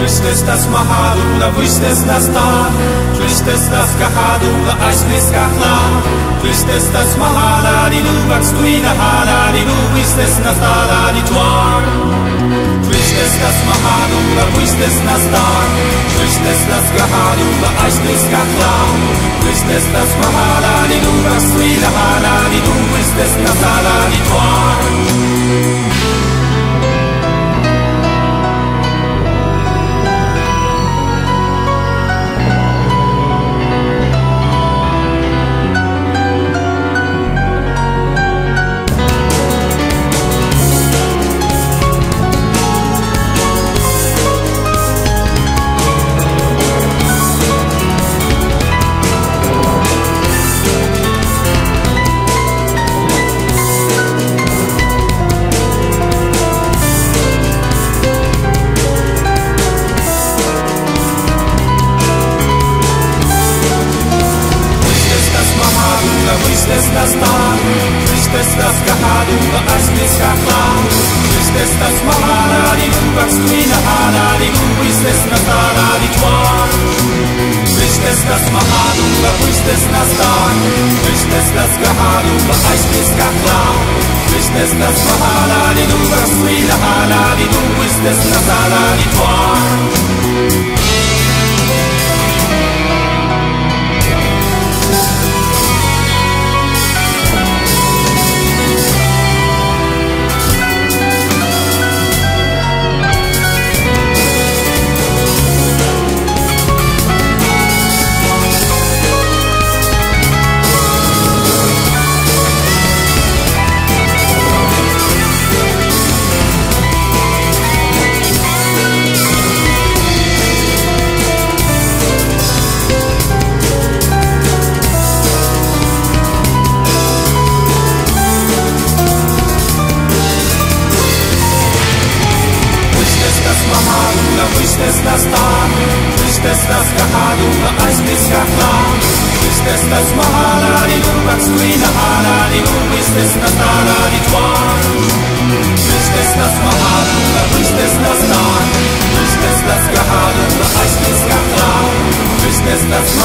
Tristezas mahadula, tristezas ta Tristezas kahadula, aisnes kahla Tristezas mahala, di lu bakstuina hala Di lu tristezas hala, di tuar Tristezas mahadula, tristezas ta Tristezas kahadula, aisnes kahla Tristezas mahala, di lu bakstuina hala Di lu tristezas hala, di tuar Tristezas ta, tristezas kahadula, asnes kahla Tristezas mahala, di lubak skuina hala, di luistes natala, di tuar Tristezas mahadula, tristezas ta, tristezas kahadula, asnes kahla Tristezas mahala, di lubak skuina hala, di luistes natala, di tuar Tristezas ta, tristezas kahadula, aisnes kahla Tristezas mahala, di lubak skuina hala, di luistes natala, di tuar Tristezas mahala, tristezas ta, tristezas kahadula, aisnes kahla Tristezas mahala,